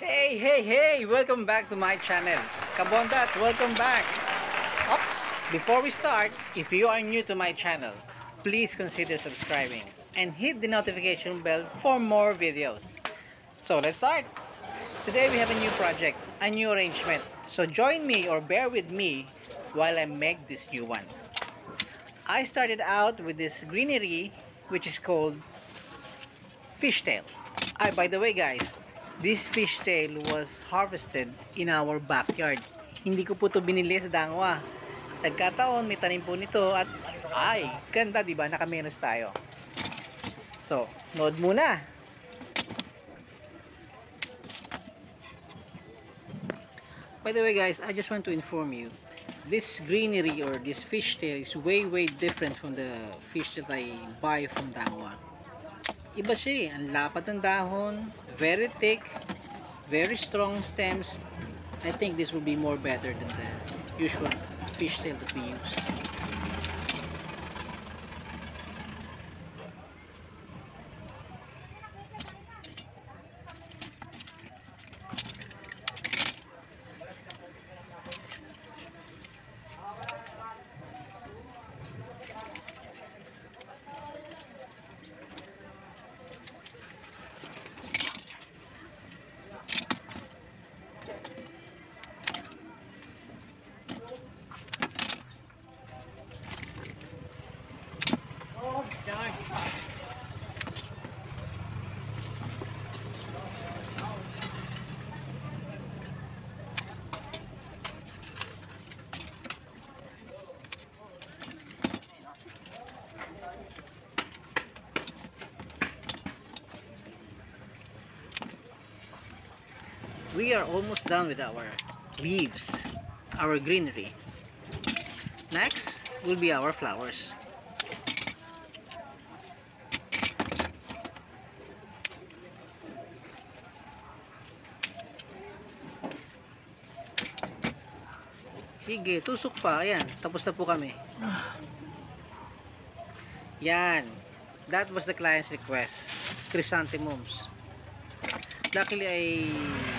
Hey, hey, hey! Welcome back to my channel. Kabondat, welcome back. Oh, before we start, if you are new to my channel, please consider subscribing and hit the notification bell for more videos. So let's start. Today we have a new project, a new arrangement. So join me or bear with me while I make this new one. I started out with this greenery which is called fishtail. Ah, by the way guys, this fishtail was harvested in our backyard. Hindi ko po to binili sa Dangwa. Nagkataon, may tanim po nito at ay, ganda diba? Nakamenos tayo. So, nood muna. By the way guys, I just want to inform you, this greenery or this fishtail is way way different from the fish that I buy from Dangwa. Iba siya eh. Ang lapad ng dahon, very thick, very strong stems. I think this will be more better than the usual fishtail that we use. We are almost done with our leaves our greenery. Next will be our flowers. Sige tusok pa. Ayan tapos na po kami. Yan. That was the client's request. Chrysanthemums luckily I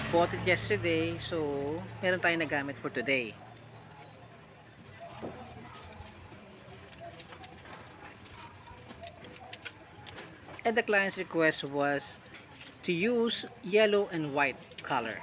bought it yesterday so meron tayong nagamit for today. And the client's request was to use yellow and white color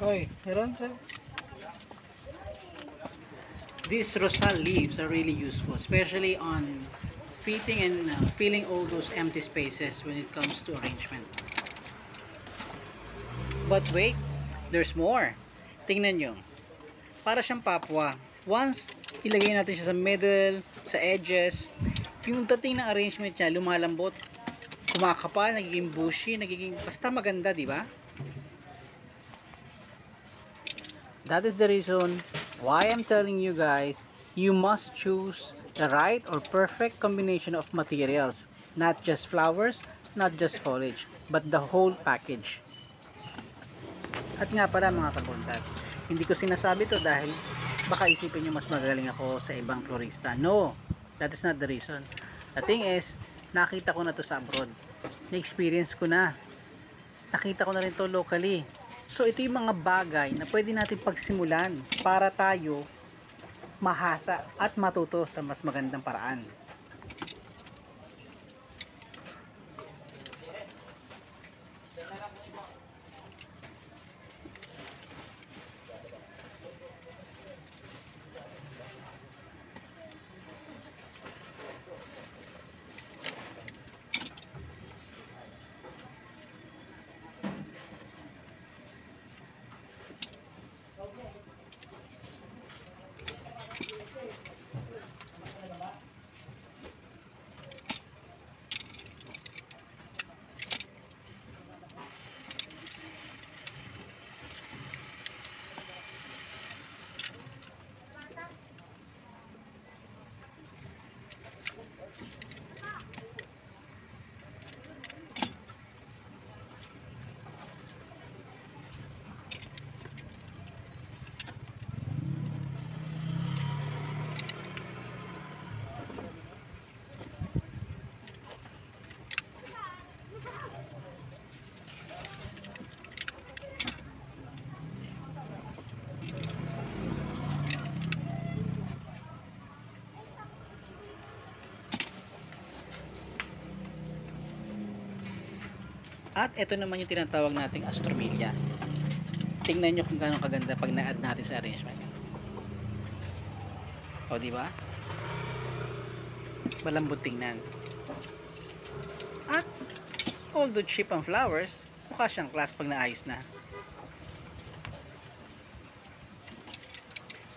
Oy, meron sir. These rosal leaves are really useful, especially on fitting and uh, filling all those empty spaces when it comes to arrangement. But wait, there's more. Tingnan nyo. Para siyang papwa. Once ilagay natin siya sa middle, sa edges, yung dating ng arrangement niya, lumalambot, kumakapal, nagiging bushy, nagiging basta maganda, di ba? That is the reason why I'm telling you guys, you must choose the right or perfect combination of materials. Not just flowers, not just foliage, but the whole package. At nga pala mga kabuntat, hindi ko sinasabi to dahil baka isipin nyo mas magaling ako sa ibang florista. No, that is not the reason. The thing is, nakita ko na to sa abroad. Na-experience ko na. Nakita ko na rin to locally. So ito yung mga bagay na pwede natin pagsimulan para tayo mahasa at matuto sa mas magandang paraan. At ito naman yung tinatawag nating astromelia. Tingnan nyo kung gaano kaganda pag na-add natin sa arrangement. O, di ba? Malambot tingnan. At, although cheap ang flowers, mukha siyang class pag naayos na.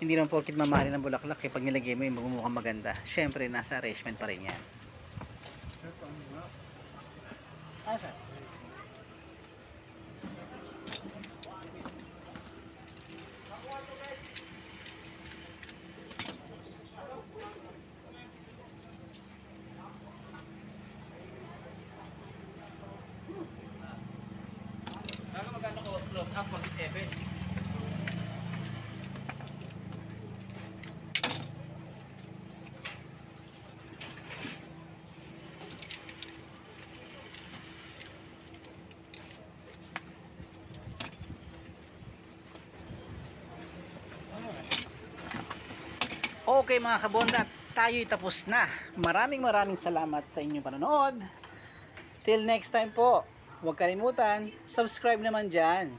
Hindi naman porkit mamahalin ng bulaklak eh, pag nilagay mo yung magmumukhang maganda. Siyempre, nasa arrangement pa rin yan. Ah, 7. Okay mga kabonda, tayo'y tapos na. Maraming maraming salamat sa inyong panonood. Till next time po, huwag kalimutan, subscribe naman dyan.